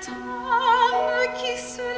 cet homme qui se